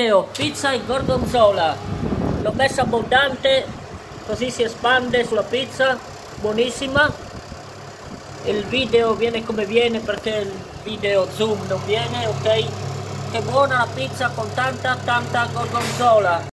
Pizza e gorgonzola, l'ho messa abbondante così si espande sulla pizza, buonissima. Il video viene come viene perché il video zoom non viene, ok? Che buona la pizza con tanta tanta gorgonzola.